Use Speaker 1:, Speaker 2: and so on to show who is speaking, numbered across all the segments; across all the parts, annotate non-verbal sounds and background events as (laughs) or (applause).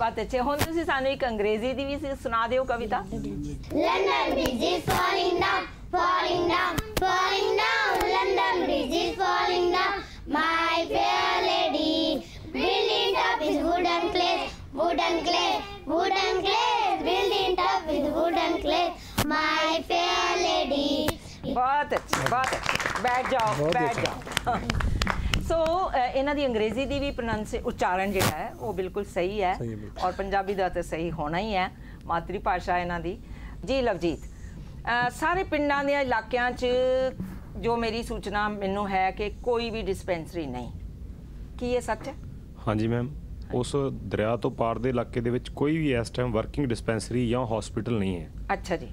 Speaker 1: ਬਾਤ ਅੱਛੇ ਹੁਣ ਤੁਸੀਂ ਸਾਨੂੰ ਇੱਕ ਅੰਗਰੇਜ਼ੀ ਦੀ ਵੀ ਸੁਣਾ ਦਿਓ ਕਵਿਤਾ
Speaker 2: London Bridge is falling down, falling down, falling down. London Bridge is falling down. My fair lady, building up is wooden clay, wooden clay, wooden clay, building up is wooden clay. My fair lady.
Speaker 1: ਬਹੁਤ ਅੱਛੀ ਬਹੁਤ ਅੱਛੀ ਬੈਠ ਜਾਓ
Speaker 3: ਬਹੁਤ
Speaker 1: ਬੈਠ
Speaker 3: ਅੱਛਾ।
Speaker 1: ਜਾਓ ਸੋ ਅ, ਇਹਨਾਂ ਦੀ ਅੰਗਰੇਜ਼ੀ ਦੀ ਵੀ ਪ੍ਰੋਨਾਂਸ ਉਚਾਰਨ ਜਿਹੜਾ ਹੈ ਉਹ ਬਿਲਕੁਲ ਸਹੀ ਹੈ। ਔਰ ਪੰਜਾਬੀ ਦਾ ਤਾਂ ਸਹੀ ਹੋਣਾ ਹੀ ਹੈ ਮਾਤਰੀ ਭਾਸ਼ਾ ਇਹਨਾਂ ਦੀ। ਜੀ ਲਵਜੀਤ ਸਾਰੇ ਪਿੰਡਾਂ ਦੇ ਇਲਾਕਿਆਂ 'ਚ ਜੋ ਮੇਰੀ ਸੂਚਨਾ ਮੈਨੂੰ ਹੈ ਕਿ ਕੋਈ ਵੀ ਡਿਸਪੈਂਸਰੀ ਨਹੀਂ। ਕੀ ਇਹ ਸੱਚ ਹੈ?
Speaker 4: ਹਾਂਜੀ ਮੈਮ ਉਸ ਦਰਿਆ ਤੋਂ ਪਾਰ ਦੇ ਇਲਾਕੇ ਦੇ ਵਿੱਚ ਕੋਈ ਵੀ ਇਸ ਟਾਈਮ ਵਰਕਿੰਗ ਡਿਸਪੈਂਸਰੀ ਜਾਂ ਹਸਪੀਟਲ ਨਹੀਂ ਹੈ।
Speaker 1: ਅੱਛਾ ਜੀ।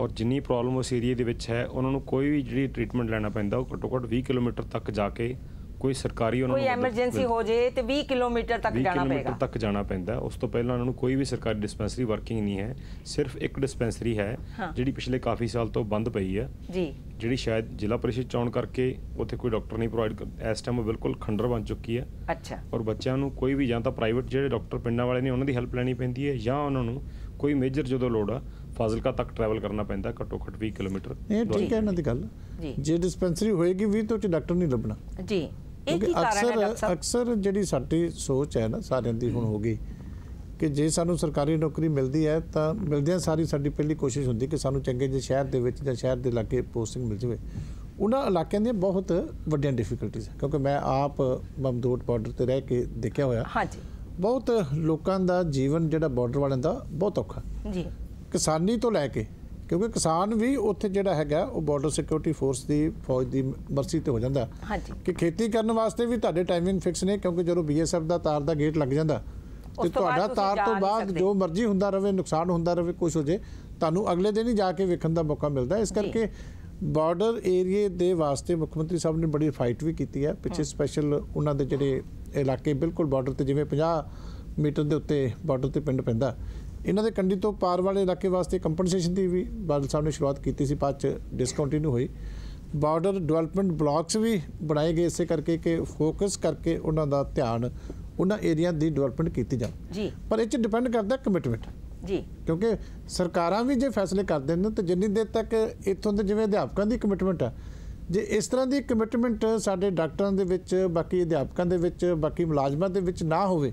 Speaker 4: ਔਰ ਜਿੰਨੀ ਪ੍ਰੋਬਲਮ ਉਸ ਏਰੀਆ ਦੇ ਵਿੱਚ ਹੈ ਉਹਨਾਂ ਨੂੰ ਕੋਈ ਵੀ ਜਿਹੜੀ ਟ੍ਰੀਟਮੈਂਟ ਲੈਣਾ ਪੈਂਦਾ ਉਹ ਘੱਟੋ ਘੱਟ 20 ਕਿਲੋਮੀਟਰ ਤੱਕ ਜਾ ਕੇ ਕੋਈ ਸਰਕਾਰੀ ਉਹਨਾਂ
Speaker 1: ਕੋਈ
Speaker 4: ਨੂੰ ਮਦਦ
Speaker 1: ਐਮਰਜੈਂਸੀ ਹੋ ਜੇ ਤੇ 20 ਕਿਲੋਮੀਟਰ ਤੱਕ
Speaker 4: 20
Speaker 1: ਜਾਣਾ
Speaker 4: ਕਿਲੋਮੀਟਰ
Speaker 1: ਪਏਗਾ।
Speaker 4: ਤੱਕ ਜਾਣਾ ਪੈਂਦਾ। ਉਸ ਤੋਂ ਪਹਿਲਾਂ ਉਹਨਾਂ ਨੂੰ ਕੋਈ ਵੀ ਸਰਕਾਰੀ ਡਿਸਪੈਂਸਰੀ ਵਰਕਿੰਗ ਨਹੀਂ ਹੈ। ਸਿਰਫ ਇੱਕ ਡਿਸਪੈਂਸਰੀ ਹੈ। ਜਿਹੜੀ ਪਿਛਲੇ ਕਾਫੀ ਸਾਲ ਤੋਂ ਬੰਦ ਪਈ ਹੈ।
Speaker 1: ਜੀ।
Speaker 4: ਜਿਹੜੀ ਸ਼ਾਇਦ ਜ਼ਿਲ੍ਹਾ ਪਰਿਸ਼ਦ ਚੋਣ ਕਰਕੇ ਉੱਥੇ ਕੋਈ ਡਾਕਟਰ ਨਹੀਂ ਪ੍ਰੋਵਾਈਡ ਇਸ ਟਾਈਮ ਉਹ ਬਿਲਕੁਲ ਖੰਡਰ ਬਣ ਚੁੱਕੀ ਹੈ।
Speaker 1: ਅੱਛਾ।
Speaker 4: ਔਰ ਬੱਚਿਆਂ ਨੂੰ ਕੋਈ ਵੀ ਜਾਂ ਤਾਂ ਪ੍ਰਾਈਵੇਟ ਜਿਹੜੇ ਡਾਕਟਰ ਪਿੰਡਾਂ ਵਾਲੇ ਨੇ ਉਹਨਾਂ ਦੀ ਹੈਲਪ ਲੈਣੀ ਪੈਂਦੀ ਹੈ ਜਾਂ ਉਹਨਾਂ ਨੂੰ ਕੋਈ ਮੇਜਰ ਜਦੋਂ ਲੋੜ ਆ ਫਾਜ਼ਿਲਕਾ ਤੱਕ ਟਰੈਵਲ ਕਰਨਾ ਪੈਂਦਾ ਘੱਟੋ ਘੱਟ 20 ਕਿਲੋਮੀਟਰ
Speaker 3: ਇਹ ਠੀਕ ਹੈ ਇਹਨਾਂ ਦੀ ਗੱਲ।
Speaker 1: ਜੀ।
Speaker 3: ਜੇ ਡਿਸਪੈਂਸਰੀ ਹੋਏਗੀ ਵੀ ਤਾਂ ਉਹ ਚ ਡਾਕਟਰ ਨਹੀਂ ਲੱਭਣਾ।
Speaker 1: ਜੀ। ਇਹ ਕੀ ਕਾਰਨ ਹੈ
Speaker 3: ਅਕਸਰ
Speaker 1: ਡਾਕਟਰ ਸਾਹਿਬ?
Speaker 3: ਅਕਸਰ ਜਿਹੜੀ ਸਾਡੀ ਸੋਚ ਹੈ ਨਾ ਸਾਰਿਆਂ ਦੀ ਹੁਣ ਹੋ ਗਈ ਕਿ ਜੇ ਸਾਨੂੰ ਸਰਕਾਰੀ ਨੌਕਰੀ ਮਿਲਦੀ ਹੈ ਤਾਂ ਮਿਲਦਿਆਂ ਸਾਰੀ ਸਾਡੀ ਪਹਿਲੀ ਕੋਸ਼ਿਸ਼ ਹੁੰਦੀ ਕਿ ਸਾਨੂੰ ਚੰਗੇ ਜਿਹੇ ਸ਼ਹਿਰ ਦੇ ਵਿੱਚ ਜਾਂ ਸ਼ਹਿਰ ਦੇ ਲਾਗੇ ਪੋਸਟਿੰਗ ਮਿਲ ਜਾਵੇ। ਉਹਨਾਂ ਇਲਾਕਿਆਂ ਦੀਆਂ ਬਹੁਤ ਵੱਡੀਆਂ ਡਿਫਿਕਲਟੀਆਂ ਕਿਉਂਕਿ ਮੈਂ ਆਪ ਮਮਦੋਟ ਬਾਰਡਰ ਤੇ ਰਹਿ ਕੇ ਦੇਖਿਆ ਹੋਇਆ।
Speaker 1: ਹਾਂਜੀ।
Speaker 3: ਬਹੁਤ ਲੋਕਾਂ ਦਾ ਜੀਵਨ ਜਿਹੜਾ ਬਾਰਡਰ ਵਾਲਿਆਂ ਦਾ ਬਹੁਤ ਔਖਾ।
Speaker 1: ਜੀ।
Speaker 3: ਕਿਸਾਨੀ ਤੋਂ ਲੈ ਕੇ ਕਿਉਂਕਿ ਕਿਸਾਨ ਵੀ ਉੱਥੇ ਜਿਹੜਾ ਹੈਗਾ ਉਹ ਬਾਰਡਰ ਸਿਕਿਉਰਿਟੀ ਫੋਰਸ ਦੀ ਫੌਜ ਦੀ ਮਰਜ਼ੀ ਤੇ ਹੋ ਜਾਂਦਾ।
Speaker 1: ਹਾਂਜੀ।
Speaker 3: ਕਿ ਖੇਤੀ ਕਰਨ ਵਾਸਤੇ ਵੀ ਤੁਹਾਡੇ ਟਾਈਮਿੰਗ ਫਿਕਸ ਨੇ ਕਿਉਂਕਿ ਜਦੋਂ ਬੀਐਸਐਫ ਦਾ ਤਾਰ ਦਾ ਗੇਟ ਲੱਗ ਜਾਂਦਾ ਤੇ ਤੁਹਾਡਾ ਤਾਰ ਤੋਂ ਬਾਅਦ। ਜੋ ਮਰਜ਼ੀ ਹੁੰਦਾ ਰਵੇ ਨੁਕਸਾਨ ਹੁੰਦਾ ਰਵੇ ਕੁਝ ਹੋ ਜੇ ਤੁਹਾਨੂੰ ਅਗਲੇ ਦਿਨ ਹੀ ਜਾ ਕੇ ਵੇਖਣ ਦਾ ਮੌਕਾ ਮਿਲਦਾ। ਇਸ ਕਰਕੇ ਬਾਰਡਰ ਏਰੀਏ ਦੇ ਵਾਸਤੇ ਮੁੱਖ ਮੰਤਰੀ ਸਾਹਿਬ ਨੇ ਬੜੀ ਫਾਈਟ ਵੀ ਕੀਤੀ ਹੈ। ਪਿੱਛੇ ਸਪੈਸ਼ਲ ਉਹਨਾਂ ਦੇ ਜਿਹੜੇ ਇਲਾਕੇ ਬਿਲਕੁਲ ਬਾਰਡਰ ਤੇ ਜਿਵੇਂ 50 ਮੀਟਰ ਦੇ ਉੱਤੇ ਬਾਰਡਰ ਤੇ ਪਿੰਡ ਪੈਂਦਾ। ਇਹਨਾਂ ਦੇ ਕੰਢੀ ਤੋਂ ਪਾਰ ਵਾਲੇ ਇਲਾਕੇ ਵਾਸਤੇ ਕੰਪਨਸੇਸ਼ਨ ਦੀ ਵੀ ਬਾਦਲ ਸਾਹਿਬ ਨੇ ਸ਼ੁਰੂਆਤ ਕੀਤੀ ਸੀ ਬਾਅਦ ਚ ਡਿਸਕੰਟੀਨਿਊ ਹੋਈ। ਬਾਰਡਰ ਡਿਵੈਲਪਮੈਂਟ ਬਲਾਕਸ ਵੀ ਬਣਾਏ ਗਏ ਇਸੇ ਕਰਕੇ ਕਿ ਫੋਕਸ ਕਰਕੇ ਉਹਨਾਂ ਦਾ ਧਿਆਨ ਉਹਨਾਂ ਏਰੀਆ ਦੀ ਡਿਵੈਲਪਮੈਂਟ ਕੀਤੀ ਜਾਵੇ।
Speaker 1: ਜੀ।
Speaker 3: ਪਰ ਇਹ ਚ ਡਿਪੈਂਡ ਕਰਦਾ ਕਮਿਟਮੈਂਟ
Speaker 1: ਜੀ।
Speaker 3: ਕਿਉਂਕਿ ਸਰਕਾਰਾਂ ਵੀ ਜੇ ਫੈਸਲੇ ਕਰਦੇ ਨੇ ਤਾਂ ਜਿੰਨੀ ਦੇਰ ਤੱਕ ਇੱਥੋਂ ਦੇ ਜਿਵੇਂ ਅਧਿਆਪਕਾਂ ਦੀ ਕਮਿਟਮੈਂਟ ਆ ਜੇ ਇਸ ਤਰ੍ਹਾਂ ਦੀ ਕਮਿਟਮੈਂਟ ਸਾਡੇ ਡਾਕਟਰਾਂ ਦੇ ਵਿੱਚ ਬਾਕੀ ਅਧਿਆਪਕਾਂ ਦੇ ਵਿੱਚ ਬਾਕੀ ਮੁਲਾਜ਼ਮਾਂ ਦੇ ਵਿੱਚ ਨਾ ਹੋਵੇ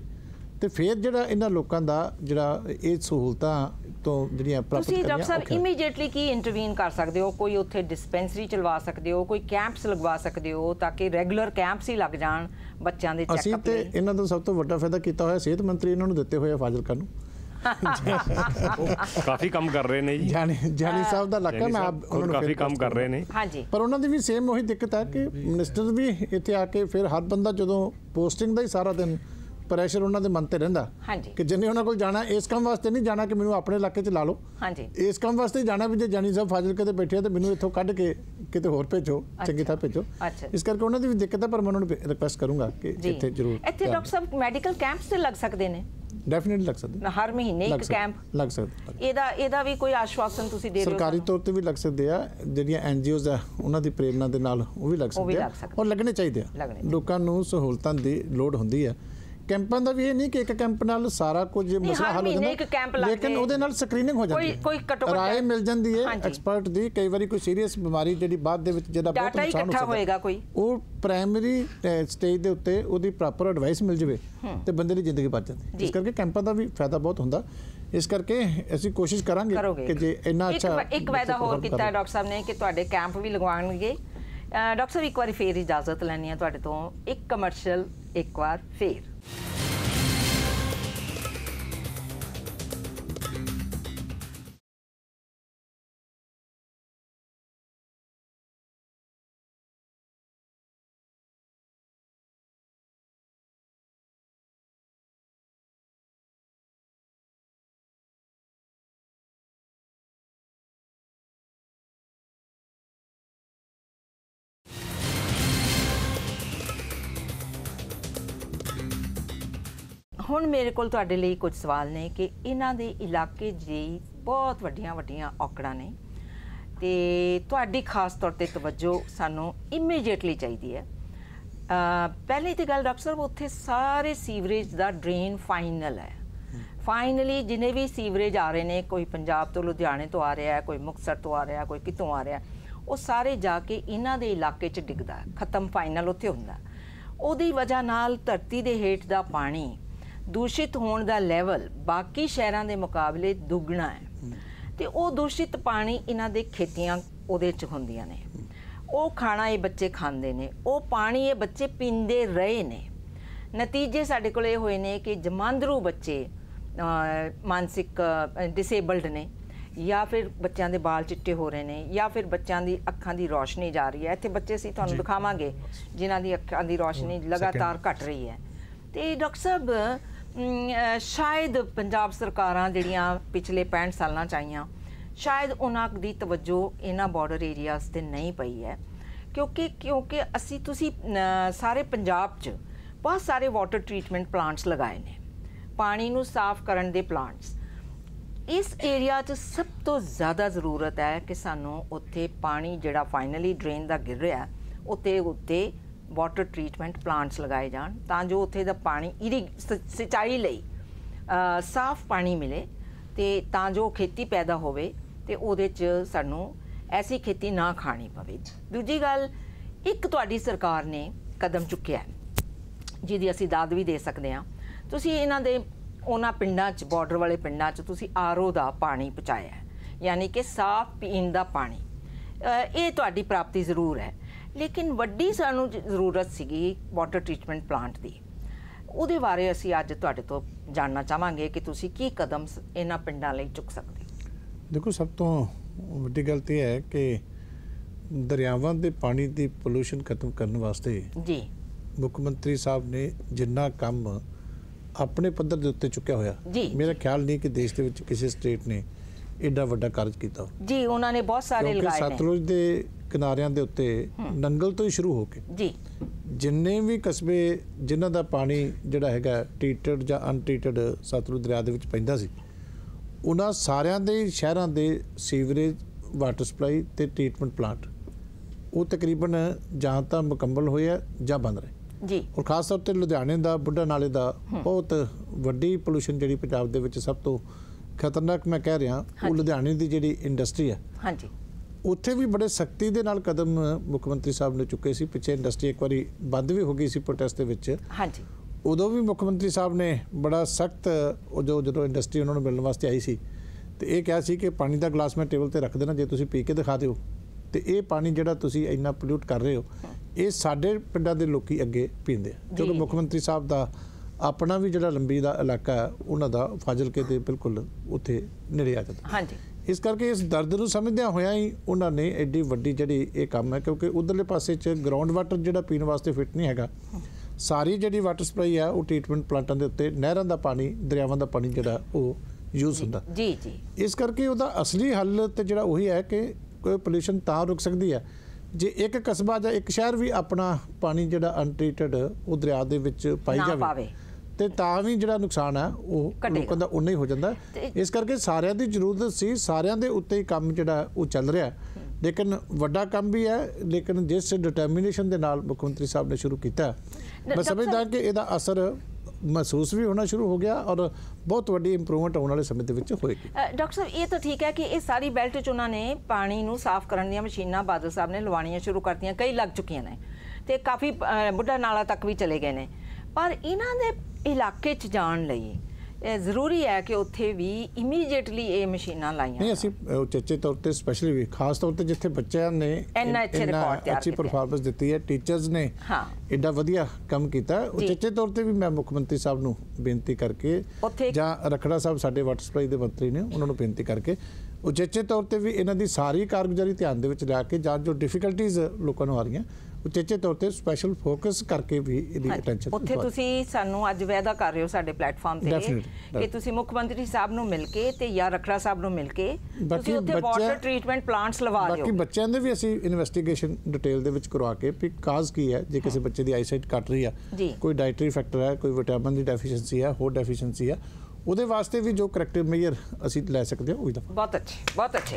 Speaker 3: ਤੇ ਫਿਰ ਜਿਹੜਾ ਇਹਨਾਂ ਲੋਕਾਂ ਦਾ ਜਿਹੜਾ ਇਹ ਸਹੂਲਤਾਂ ਤੋਂ ਜਿਹੜੀਆਂ ਪ੍ਰਾਪਤ
Speaker 1: ਤੁਸੀਂ ਡਾਕਟਰ ਸਾਹਿਬ। ਇਮੀਡੀਏਟਲੀ ਕੀ ਇੰਟਰਵੀਨ ਕਰ ਸਕਦੇ ਹੋ? ਕੋਈ ਉੱਥੇ ਡਿਸਪੈਂਸਰੀ ਚਲਵਾ ਸਕਦੇ ਹੋ? ਕੋਈ ਕੈਂਪਸ ਲਗਵਾ ਸਕਦੇ ਹੋ ਤਾਂ ਕਿ ਰੈਗੂਲਰ ਕੈਂਪਸ ਹੀ ਲੱਗ ਜਾਣ ਬੱਚਿਆਂ ਦੇ
Speaker 3: ਅਸੀਂ
Speaker 1: ਚੈੱਕਅਪ
Speaker 3: ਤੇ
Speaker 1: ਲਈ?
Speaker 3: ਇਹਨਾਂ ਦਾ ਸਭ ਤੋਂ ਵੱਡਾ ਫਾਇਦਾ ਕੀਤਾ ਹੋਇਆ ਸਿਹਤ ਮੰਤਰੀ ਇਹਨਾਂ ਨੂੰ ਦਿੱਤੇ ਹੋਏ ਆ ਫਾਜ਼ਿਲਕਾ ਨੂੰ। (laughs)
Speaker 4: ਕਾਫੀ ਕੰਮ ਕਰ ਰਹੇ ਨੇ ਜੀ।
Speaker 3: ਜਾਨੀ ਜਾਨੀ ਸਾਹਿਬ ਦਾ
Speaker 4: ਜੈਨੀ
Speaker 3: ਮੈਂ ਆਪ ਉਹਨਾਂ ਨੂੰ
Speaker 4: ਕਾਫੀ ਕੰਮ ਕਰ ਰਹੇ ਨੇ।
Speaker 1: ਹਾਂਜੀ।
Speaker 3: ਪਰ ਉਹਨਾਂ ਦੀ ਵੀ ਸੇਮ ਉਹੀ ਦਿੱਕਤ ਹੈ ਕਿ ਮਿਨਿਸਟਰ ਵੀ ਇੱਥੇ ਆ ਕੇ ਫਿਰ ਹਰ ਬੰਦਾ ਜਦੋਂ ਪੋਸਟਿੰਗ ਦਾ ਹੀ ਸਾਰਾ ਦਿਨ ਪ੍ਰੈਸ਼ਰ ਉਹਨਾਂ ਦੇ ਮਨ ਤੇ ਰਹਿੰਦਾ। ਕਿ ਜਿੰਨੇ ਉਹਨਾਂ ਕੋਲ ਜਾਣਾ ਇਸ ਕੰਮ ਵਾਸਤੇ ਨਹੀਂ ਜਾਣਾ ਕਿ ਮੈਨੂੰ ਆਪਣੇ ਇਲਾਕੇ 'ਚ ਲਾ ਲਓ।
Speaker 1: ਹਾਂਜੀ।
Speaker 3: ਇਸ ਕੰਮ ਵਾਸਤੇ ਹੀ ਜਾਣਾ ਵੀ ਜੇ ਜਾਨੀ ਸਾਹਿਬ ਫਾਜ਼ਿਲਕੇ ਤੇ ਬੈਠੇ ਆ ਤੇ ਮੈਨੂੰ ਇੱਥੋਂ ਕੱਢ ਕੇ ਕਿਤੇ ਹੋਰ ਭੇਜੋ ਚੰਗੀ ਥਾਂ ਭੇਜੋ। ਇਸ ਕਰਕੇ ਉਹਨਾਂ ਦੀ ਵੀ ਦਿੱਕਤ ਹੈ ਪਰ ਮੈਂ ਉਹਨਾਂ ਨੂੰ ਰਿਕੁਐਸਟ ਕਰੂੰਗਾ ਕਿ ਇੱਥੇ ਜ਼ਰੂਰ
Speaker 1: ਇੱਥੇ ਡਾਕਟਰ ਸਾਹਿਬ ਮੈਡੀਕਲ ਕੈਂਪਸ ਤੇ ਲੱਗ ਸਕਦੇ ਨੇ?
Speaker 3: ਡੈਫੀਨਿਟਲੀ ਲੱਗ ਸਕਦੇ।
Speaker 1: ਹਰ ਮਹੀਨੇ ਇੱਕ ਕੈਂਪ
Speaker 3: ਲੱਗ ਸਕਦੇ
Speaker 1: ਇਹਦਾ ਇਹਦਾ ਵੀ ਕੋਈ ਆਸ਼ਵਾਸਨ ਤੁਸੀਂ ਦੇ ਰਹੇ ਹੋ
Speaker 3: ਸਰਕਾਰੀ? ਤੌਰ ਤੇ ਵੀ ਲੱਗ ਸਕਦੇ ਆ ਜਿਹੜੀਆਂ ਐਨਜੀਓਜ਼ ਆ ਉਹਨਾਂ ਦੀ ਪ੍ਰੇਰਣਾ ਦੇ ਨਾਲ ਉਹ ਵੀ ਲੱਗ ਸਕਦੇ ਆ। ਔਰ ਲੱਗਣੇ ਚਾਹੀਦੇ ਆ। ਲੋਕਾਂ ਨੂੰ ਸਹੂਲਤਾਂ ਦੀ ਲੋੜ ਹੁੰਦੀ ਆ। ਕੈਂਪਾਂ ਦਾ ਵੀ ਇਹ ਨਹੀਂ ਕਿ ਇੱਕ ਕੈਂਪ ਨਾਲ ਸਾਰਾ ਕੁਝ ਮਸਲਾ ਹੱਲ ਹੋ ਜਾਂਦਾ ਲੇਕਿਨ। ਉਹਦੇ ਨਾਲ ਸਕਰੀਨਿੰਗ ਹੋ ਜਾਂਦੀ
Speaker 1: ਕੋਈ- ਕੋਈ ਘੱਟ-
Speaker 3: ਰਾਏ ਮਿਲ ਜਾਂਦੀ ਹੈ। ਐਕਸਪਰਟ ਦੀ ਕਈ ਵਾਰੀ ਕੋਈ ਸੀਰੀਅਸ ਬਿਮਾਰੀ ਜਿਹੜੀ ਬਾਅਦ ਦੇ ਵਿੱਚ ਜਿਹੜਾ ਬਹੁਤ
Speaker 1: ਹੀ
Speaker 3: ਨੁਕਸਾਨ ਹੋ ਸਕਦਾ
Speaker 1: ਹੋਏਗਾ ਕੋਈ
Speaker 3: ਉਹ ਪ੍ਰਾਇਮਰੀ ਸਟੇਜ ਦੇ ਉੱਤੇ ਉਹਦੀ ਪ੍ਰੋਪਰ ਐਡਵਾਈਸ ਮਿਲ ਜਵੇ ਤੇ ਬੰਦੇ ਦੀ ਜ਼ਿੰਦਗੀ ਬਚ ਜਾਂਦੀ। ਇਸ ਕਰਕੇ ਕੈਂਪਾਂ ਦਾ ਵੀ ਫਾਇਦਾ ਬਹੁਤ ਹੁੰਦਾ ਇਸ ਕਰਕੇ ਅਸੀਂ ਕੋਸ਼ਿਸ਼ ਕਰਾਂਗੇ ਕਿ ਜੇ ਇੰਨਾ ਅੱਛਾ
Speaker 1: ਇੱਕ ਵਾਅਦਾ ਹੋਰ ਕੀਤਾ ਹੈ। ਡਾਕਟਰ ਸਾਹਿਬ ਨੇ ਕਿ ਤੁਹਾਡੇ ਕੈਂਪ ਵੀ ਲਗਵਾਉਣਗੇ ਡਾਕਟਰ ਸਾਹਿਬ, ਇੱਕ ਵਾਰੀ ਫੇਰ ਇਜਾਜ਼ਤ ਲੈਣੀ ਹੈ ਤੁਹਾਡੇ ਤੋਂ। ਇੱਕ ਕਮਰਸ਼ੀਅਲ ਇੱਕ ਵਾਰ ਫੇਰ। ਹੁਣ ਮੇਰੇ ਕੋਲ ਤੁਹਾਡੇ ਲਈ ਕੁਝ ਸਵਾਲ ਨੇ ਕਿ ਇਹਨਾਂ ਦੇ ਇਲਾਕੇ ਜੀ ਬਹੁਤ ਵੱਡੀਆਂ ਵੱਡੀਆਂ ਔਕੜਾਂ ਨੇ ਤੇ ਤੁਹਾਡੀ ਖਾਸ ਤੌਰ ਤੇ ਤਵੱਜੋ ਸਾਨੂੰ ਇਮੀਡੀਏਟਲੀ ਚਾਹੀਦੀ ਹੈ। ਪਹਿਲੀ ਤੇ ਗੱਲ ਡਾਕਟਰ ਸਾਹਿਬ, ਉੱਥੇ ਸਾਰੇ ਸੀਵਰੇਜ ਦਾ ਡਰੇਨ ਫਾਈਨਲ ਹੈ। ਫਾਈਨਲੀ ਜਿਨੇ ਵੀ ਸੀਵਰੇਜ ਆ ਰਹੇ ਨੇ, ਕੋਈ ਪੰਜਾਬ ਤੋਂ ਲੁਧਿਆਣੇ ਤੋਂ ਆ ਰਿਹਾ ਹੈ ਕੋਈ ਮੁਕਤਸਰ ਤੋਂ ਆ ਰਿਹਾ, ਕੋਈ ਕਿਤੋਂ ਆ ਰਿਹਾ, ਉਹ ਸਾਰੇ ਜਾ ਕੇ ਇਹਨਾਂ ਦੇ ਇਲਾਕੇ 'ਚ ਡਿੱਗਦਾ ਖਤਮ ਫਾਈਨਲ ਉੱਥੇ ਹੁੰਦਾ ਉਹਦੀ ਵਜ੍ਹਾ ਨਾਲ ਧਰਤੀ ਦੇ ਹੇਠ ਦਾ ਪਾਣੀ ਦੂਸ਼ਿਤ ਹੋਣ ਦਾ ਲੈਵਲ ਬਾਕੀ ਸ਼ਹਿਰਾਂ ਦੇ ਮੁਕਾਬਲੇ ਦੁੱਗਣਾ ਹੈ। ਤੇ ਉਹ ਦੂਸ਼ਿਤ ਪਾਣੀ ਇਹਨਾਂ ਦੇ ਖੇਤੀਆਂ ਉਹਦੇ 'ਚ ਹੁੰਦੀਆਂ ਨੇ। ਉਹ ਖਾਣਾ ਇਹ ਬੱਚੇ ਖਾਂਦੇ ਨੇ। ਉਹ ਪਾਣੀ ਇਹ ਬੱਚੇ ਪੀਂਦੇ ਰਹੇ ਨੇ। ਨਤੀਜੇ ਸਾਡੇ ਕੋਲ ਇਹ ਹੋਏ ਨੇ ਕਿ ਜਮਾਂਦਰੂ ਬੱਚੇ ਮਾਨਸਿਕ ਡਿਸੇਬਲਡ ਨੇ ਜਾਂ ਫਿਰ ਬੱਚਿਆਂ ਦੇ ਵਾਲ ਚਿੱਟੇ ਹੋ ਰਹੇ ਨੇ ਜਾਂ ਫਿਰ ਬੱਚਿਆਂ ਦੀ ਅੱਖਾਂ ਦੀ ਰੋਸ਼ਨੀ ਜਾ ਰਹੀ ਹੈ। ਇੱਥੇ ਬੱਚੇ ਅਸੀਂ ਤੁਹਾਨੂੰ ਦਿਖਾਵਾਂਗੇ ਜਿਨ੍ਹਾਂ ਦੀ ਅੱਖਾਂ ਦੀ ਰੋਸ਼ਨੀ ਲਗਾਤਾਰ ਘਟ ਰਹੀ ਹੈ। ਤੇ ਡਾਕਟਰ ਸਾਹਿਬ ਸ਼ਾਇਦ ਪੰਜਾਬ ਸਰਕਾਰਾਂ ਜਿਹੜੀਆਂ ਪਿਛਲੇ 65 ਸਾਲਾਂ ਚ ਆਈਆਂ, ਸ਼ਾਇਦ ਉਹਨਾਂ ਦੀ ਤਵੱਜੋ ਇਹਨਾਂ ਬਾਰਡਰ ਏਰੀਆਜ਼ ਤੇ ਨਹੀਂ ਪਈ ਹੈ। ਕਿਉਂਕਿ ਕਿਉਂਕਿ ਅਸੀਂ, ਤੁਸੀਂ ਸਾਰੇ ਪੰਜਾਬ 'ਚ ਬਹੁਤ ਸਾਰੇ ਵਾਟਰ ਟ੍ਰੀਟਮੈਂਟ ਪਲਾਂਟਸ ਲਗਾਏ ਨੇ। ਪਾਣੀ ਨੂੰ ਸਾਫ਼ ਕਰਨ ਦੇ ਪਲਾਂਟਸ ਇਸ ਏਰੀਆ 'ਚ ਸਭ ਤੋਂ ਜ਼ਿਆਦਾ ਜ਼ਰੂਰਤ ਹੈ ਕਿ ਸਾਨੂੰ ਉੱਥੇ ਪਾਣੀ ਜਿਹੜਾ ਫਾਈਨਲੀ ਡਰੇਨ ਦਾ ਗਿਰ ਰਿਹਾ ਉੱਤੇ ਉੱਤੇ ਵਾਟਰ ਟ੍ਰੀਟਮੈਂਟ ਪਲਾਂਟਸ ਲਗਾਏ ਜਾਣ ਤਾਂ ਜੋ ਉੱਥੇ ਦਾ ਪਾਣੀ ਇਰੀ ਸ- ਸਿੰਚਾਈ ਲਈ ਸਾਫ਼ ਪਾਣੀ ਮਿਲੇ ਤੇ ਤਾਂ ਜੋ ਖੇਤੀ ਪੈਦਾ ਹੋਵੇ ਤੇ ਉਹਦੇ 'ਚ ਸਾਨੂੰ ਐਸੀ ਖੇਤੀ ਨਾ ਖਾਣੀ ਪਵੇ। ਦੂਜੀ ਗੱਲ, ਇੱਕ ਤੁਹਾਡੀ ਸਰਕਾਰ ਨੇ ਕਦਮ ਚੁੱਕਿਆ ਜਿਹਦੀ ਅਸੀਂ ਦਾਦ ਵੀ ਦੇ ਸਕਦੇ ਹਾਂ। ਤੁਸੀਂ ਇਹਨਾਂ ਦੇ, ਉਹਨਾਂ ਪਿੰਡਾਂ 'ਚ ਬਾਰਡਰ ਵਾਲੇ ਪਿੰਡਾਂ 'ਚ ਤੁਸੀਂ ਆਰਓ ਦਾ ਪਾਣੀ ਪਹੁੰਚਾਇਆ ਯਾਨੀ ਕਿ ਸਾਫ਼ ਪੀਣ ਦਾ ਪਾਣੀ। ਇਹ ਤੁਹਾਡੀ ਪ੍ਰਾਪਤੀ ਜ਼ਰੂਰ ਹੈ। ਲੇਕਿਨ ਵੱਡੀ ਸਾਨੂੰ ਜ਼ਰੂਰਤ ਸੀਗੀ ਵਾਟਰ ਟ੍ਰੀਟਮੈਂਟ ਪਲਾਂਟ ਦੀ। ਉਹਦੇ ਬਾਰੇ ਅਸੀਂ ਅੱਜ ਤੁਹਾਡੇ ਤੋਂ ਜਾਣਨਾ ਚਾਹਾਂਗੇ ਕਿ ਤੁਸੀਂ ਕੀ ਕਦਮ ਇਹਨਾਂ ਪਿੰਡਾਂ ਲਈ ਚੁੱਕ ਸਕਦੇ
Speaker 3: ਦੇਖੋ ਸਭ ਤੋਂ ਵੱਡੀ ਗੱਲ ਤੇ ਇਹ ਹੈ ਕਿ ਦਰਿਆਵਾਂ ਦੇ ਪਾਣੀ ਦੀ ਪੋਲੂਸ਼ਨ ਖਤਮ ਕਰਨ ਵਾਸਤੇ
Speaker 1: ਜੀ।
Speaker 3: ਮੁੱਖ ਮੰਤਰੀ ਸਾਹਿਬ ਨੇ ਜਿੰਨਾ ਕੰਮ ਆਪਣੇ ਪੱਧਰ ਦੇ ਉੱਤੇ ਚੁੱਕਿਆ ਹੋਇਆ। ਮੇਰਾ ਖਿਆਲ ਨਹੀਂ ਕਿ ਦੇਸ਼ ਦੇ ਵਿੱਚ ਕਿਸੇ ਸਟੇਟ ਨੇ ਐਡਾ ਵੱਡਾ ਕਾਰਜ ਕੀਤਾ।
Speaker 1: ਜੀ ਉਹਨਾਂ ਨੇ ਬਹੁਤ ਸਾਰੇ ਲਗਾਏ ਨੇ।
Speaker 3: ਸਤਲੁਜ ਦੇ ਕਿਨਾਰਿਆਂ ਦੇ ਉੱਤੇ ਨੰਗਲ ਤੋਂ ਹੀ ਸ਼ੁਰੂ ਹੋ ਕੇ।
Speaker 1: ਜੀ।
Speaker 3: ਜਿੰਨੇ ਵੀ ਕਸਬੇ ਜਿਨ੍ਹਾਂ ਦਾ ਪਾਣੀ ਜਿਹੜਾ ਹੈਗਾ ਟ੍ਰੀਟਡ ਜਾਂ ਅਨਟ੍ਰੀਟਡ ਸਤਲੁਜ ਦਰਿਆ ਦੇ ਵਿੱਚ ਪੈਂਦਾ ਸੀ ਉਹਨਾਂ ਸਾਰਿਆਂ ਦੇ ਸ਼ਹਿਰਾਂ ਦੇ ਸੀਵਰੇਜ ਵਾਟਰ ਸਪਲਾਈ ਤੇ ਟ੍ਰੀਟਮੈਂਟ ਪਲਾਂਟ ਉਹ ਤਕਰੀਬਨ ਜਾਂ ਤਾਂ ਮੁਕੰਮਲ ਹੋਏ ਆ ਜਾਂ ਬਣ ਰਹੇ।
Speaker 1: ਜੀ।
Speaker 3: ਔਰ ਖਾਸ ਤੌਰ ਤੇ ਲੁਧਿਆਣੇ ਦਾ ਬੁੱਢਾ ਨਾਲੇ ਦਾ ਬਹੁਤ ਵੱਡੀ ਪੋਲੂਸ਼ਨ ਜਿਹੜੀ ਪੰਜਾਬ ਦੇ ਵਿੱਚ ਸਭ ਤੋਂ ਖਤਰਨਾਕ ਮੈਂ ਕਹਿ ਰਿਹਾ ਉਹ। ਲੁਧਿਆਣੇ ਦੀ ਜਿਹੜੀ ਇੰਡਸਟਰੀ ਹੈ
Speaker 1: ਹਾਂਜੀ।
Speaker 3: ਉੱਥੇ ਵੀ ਬੜੇ ਸਖਤੀ ਦੇ ਨਾਲ ਕਦਮ ਮੁੱਖ ਮੰਤਰੀ ਸਾਹਿਬ ਨੇ ਚੁੱਕੇ ਸੀ ਪਿੱਛੇ ਇੰਡਸਟਰੀ ਇੱਕ ਵਾਰੀ ਬੰਦ ਵੀ ਹੋ ਗਈ ਸੀ ਪ੍ਰੋਟੈਸਟ ਦੇ ਵਿੱਚ।
Speaker 1: ਹਾਂਜੀ।
Speaker 3: ਉਦੋਂ ਵੀ ਮੁੱਖ ਮੰਤਰੀ ਸਾਹਿਬ ਨੇ ਬੜਾ ਸਖਤ ਜੋ ਜਦੋਂ ਇੰਡਸਟਰੀ ਉਹਨਾਂ ਨੂੰ ਮਿਲਣ ਵਾਸਤੇ ਆਈ ਸੀ ਤੇ ਇਹ ਕਿਹਾ ਸੀ ਕਿ ਪਾਣੀ ਦਾ ਗਲਾਸ ਮੈਂ ਟੇਬਲ ਤੇ ਰੱਖ ਦੇਣਾ ਜੇ ਤੁਸੀਂ ਪੀ ਕੇ ਦਿਖਾ ਦਿਓ। ਤੇ ਇਹ ਪਾਣੀ ਜਿਹੜਾ ਤੁਸੀਂ ਇੰਨਾ ਪੋਲਿਊਟ ਕਰ ਰਹੇ ਹੋ ਇਹ ਸਾਡੇ ਪਿੰਡਾਂ ਦੇ ਲੋਕੀ ਅੱਗੇ ਪੀਂਦੇ ਆ। ਕਿਉਂਕਿ। ਮੁੱਖ ਮੰਤਰੀ ਸਾਹਿਬ ਦਾ ਆਪਣਾ ਵੀ ਜਿਹੜਾ ਲੰਬੀ ਦਾ ਇਲਾਕਾ ਉਹਨਾਂ ਦਾ ਫਾਜ਼ਿਲਕੇ ਦੇ ਬਿਲਕੁਲ ਉੱਥੇ ਨੇੜੇ ਆ ਜਾਂਦਾ।
Speaker 1: ਹਾਂਜੀ।
Speaker 3: ਇਸ ਕਰਕੇ ਇਸ ਦਰਦ ਨੂੰ ਸਮਝਦਿਆਂ ਹੋਇਆਂ ਹੀ ਉਹਨਾਂ ਨੇ ਐਡੀ ਵੱਡੀ ਜਿਹੜੀ ਇਹ ਕੰਮ ਹੈ ਕਿਉਂਕਿ ਉਧਰਲੇ ਪਾਸੇ 'ਚ ਗਰਾਊਂਡ ਵਾਟਰ ਜਿਹੜਾ ਪੀਣ ਵਾਸਤੇ ਫਿੱਟ ਨਹੀਂ ਹੈਗਾ। ਸਾਰੀ ਜਿਹੜੀ ਵਾਟਰ ਸਪਲਾਈ ਆ ਉਹ ਟ੍ਰੀਟਮੈਂਟ ਪਲਾਂਟਾਂ ਦੇ ਉੱਤੇ ਨਹਿਰਾਂ ਦਾ ਪਾਣੀ ਦਰਿਆਵਾਂ ਦਾ ਪਾਣੀ ਜਿਹੜਾ ਉਹ ਯੂਜ਼ ਹੁੰਦਾ।
Speaker 1: ਜੀ ਜੀ।
Speaker 3: ਇਸ ਕਰਕੇ ਉਹਦਾ ਅਸਲੀ ਹੱਲ ਤੇ ਜਿਹੜਾ ਉਹੀ ਹੈ ਕਿ ਕੋਈ ਪੋਲੂਸ਼ਨ ਤਾਂ ਰੁਕ ਸਕਦੀ ਹੈ। ਜੇ ਇੱਕ ਕਸਬਾ ਜਾਂ ਇੱਕ ਸ਼ਹਿਰ ਵੀ ਆਪਣਾ ਪਾਣੀ ਜਿਹੜਾ ਅਨਟ੍ਰੀਟਡ ਉਹ ਦਰਿਆ ਦੇ ਵਿੱਚ ਪਾਈ
Speaker 1: ਨਾ
Speaker 3: ਜਾਵੇ। ਤੇ ਤਾਂ ਵੀ ਜਿਹੜਾ ਨੁਕਸਾਨ ਹੈ ਉਹ। ਲੋਕਾਂ ਦਾ ਉਨਾ ਹੀ ਹੋ ਜਾਂਦਾ। ਇਸ ਕਰਕੇ ਸਾਰਿਆਂ ਦੀ ਜ਼ਰੂਰਤ ਸੀ ਸਾਰਿਆਂ ਦੇ ਉੱਤੇ ਹੀ ਕੰਮ ਜਿਹੜਾ ਉਹ ਚੱਲ ਰਿਹਾ। ਲੇਕਿਨ ਵੱਡਾ ਕੰਮ ਵੀ ਹੈ ਲੇਕਿਨ ਜਿਸ ਡਿਟਰਮੀਨੇਸ਼ਨ ਦੇ ਨਾਲ ਮੁੱਖ ਮੰਤਰੀ ਸਾਹਿਬ ਨੇ ਸ਼ੁਰੂ ਕੀਤਾ ਮੈਂ ਸਮਝਦਾ ਕਿ ਇਹਦਾ ਅਸਰ ਮਹਿਸੂਸ ਵੀ ਹੋਣਾ ਸ਼ੁਰੂ ਹੋ ਗਿਆ ਔਰ ਬਹੁਤ ਵੱਡੀ ਇੰਪਰੂਵਮੈਂਟ ਆਉਣ ਵਾਲੇ ਸਮੇਂ ਦੇ ਵਿੱਚ ਹੋਏਗੀ।
Speaker 1: ਡਾਕਟਰ ਸਾਹਿਬ ਇਹ ਤਾਂ ਠੀਕ ਹੈ ਕਿ ਇਹ ਸਾਰੀ ਬੈਲਟ 'ਚ ਉਹਨਾਂ ਨੇ ਪਾਣੀ ਨੂੰ ਸਾਫ਼ ਕਰਨ ਦੀਆਂ ਮਸ਼ੀਨਾਂ ਬਾਦਲ ਸਾਹਿਬ ਨੇ ਲਵਾਉਣੀਆਂ ਸ਼ੁਰੂ ਕਰਤੀਆਂ ਕਈ ਲੱਗ ਚੁੱਕੀਆਂ ਨੇ। ਤੇ ਕਾਫੀ ਬੁੱਢਾ ਨਾਲਾ ਤੱਕ ਵੀ ਚਲੇ ਗਏ ਨੇ। ਪਰ ਇਹਨਾਂ ਦੇ ਇਲਾਕੇ 'ਚ ਜਾਣ ਲਈ ਇਹ ਜ਼ਰੂਰੀ ਹੈ ਕਿ ਉੱਥੇ ਵੀ ਇਮੀਡੀਏਟਲੀ ਇਹ ਮਸ਼ੀਨਾਂ ਲਾਈਆਂ
Speaker 3: ਨਹੀਂ ਅਸੀਂ ਉਚੇਚੇ ਤੌਰ ਤੇ ਸਪੈਸ਼ਲੀ ਵੀ ਖਾਸ ਤੌਰ ਤੇ ਜਿੱਥੇ ਬੱਚਿਆਂ ਨੇ
Speaker 1: ਇੰਨਾ ਅੱਛੇ ਤਿਆਰ।
Speaker 3: ਪਰਫਾਰਮੈਂਸ ਦਿੱਤੀ ਹੈ ਟੀਚਰਸ ਨੇ
Speaker 1: ਹਾਂ।
Speaker 3: ਐਡਾ ਵਧੀਆ ਕੰਮ ਕੀਤਾ। ਉਚੇਚੇ ਤੌਰ ਤੇ ਵੀ ਮੈਂ ਮੁੱਖ ਮੰਤਰੀ ਸਾਹਿਬ ਨੂੰ ਬੇਨਤੀ ਕਰਕੇ ਜਾਂ ਰਖੜਾ ਸਾਹਿਬ ਸਾਡੇ ਵਾਟਰ ਸਪਲਾਈ ਦੇ ਮੰਤਰੀ ਨੇ ਉਹਨਾਂ ਨੂੰ ਬੇਨਤੀ ਕਰਕੇ ਉਚੇਚੇ ਤੌਰ ਤੇ ਵੀ ਇਹਨਾਂ ਦੀ ਸਾਰੀ ਕਾਰਗੁਜ਼ਾਰੀ ਧਿਆਨ ਦੇ ਵਿੱਚ ਲਿਆ ਕੇ ਜਾਂ ਜੋ ਡਿਫਿਕਲਟੀਜ਼ ਲੋਕਾਂ ਨੂੰ ਆ ਰਹੀਆਂ ਉਚੇਚੇ ਤੌਰ ਤੇ ਸਪੈਸ਼ਲ ਫੋਕਸ ਕਰਕੇ ਵੀ ਇਹਦੀ। ਅਟੈਂਸ਼ਨ
Speaker 1: ਉੱਥੇ ਤੁਸੀਂ ਸਾਨੂੰ ਅੱਜ ਵਾਅਦਾ ਕਰ ਰਹੇ ਹੋ ਸਾਡੇ ਪਲੇਟਫਾਰਮ ਤੇ। ਕਿ. ਤੁਸੀਂ ਮੁੱਖ ਮੰਤਰੀ ਸਾਹਿਬ ਨੂੰ ਮਿਲ ਕੇ ਤੇ ਜਾਂ ਰਖੜਾ ਸਾਹਿਬ ਨੂੰ ਮਿਲ ਕੇ
Speaker 3: ਬਾਕੀ
Speaker 1: ਤੁਸੀਂ ਉੱਥੇ ਵਾਟਰ ਟ੍ਰੀਟਮੈਂਟ ਪਲਾਂਟਸ ਲਵਾ
Speaker 3: ਬਾਕੀ
Speaker 1: ਦਿਓ
Speaker 3: ਬੱਚਿਆਂ ਦੇ ਵੀ ਅਸੀਂ ਇਨਵੈਸਟੀਗੇਸ਼ਨ ਡਿਟੇਲ ਦੇ ਵਿੱਚ ਕਰਵਾ ਕੇ ਵੀ ਕਾਜ਼ ਕੀ ਹੈ। ਜੇ ਕਿਸੇ ਬੱਚੇ ਦੀ ਆਈਸਾਈਟ ਘਟ ਰਹੀ ਆ। ਕੋਈ ਡਾਈਟਰੀ ਫੈਕਟਰ ਹੈ ਕੋਈ ਵਿਟਾਮਿਨ ਦੀ ਡੈਫੀਸ਼ੀਐਂਸੀ ਹੈ ਹੋਰ ਡੈਫੀਸ਼ੀਐਂਸੀ ਹੈ ਉਹਦੇ ਵਾਸਤੇ ਵੀ ਜੋ ਕਰੈਕਟਿਵ ਮੇਜਰ ਅਸੀਂ ਲੈ ਸਕਦੇ ਹਾਂ ਉਹ ਵੀ ਦਫਾ।
Speaker 1: ਬਹੁਤ ਅੱਛੇ ਬਹੁਤ ਅੱਛੇ।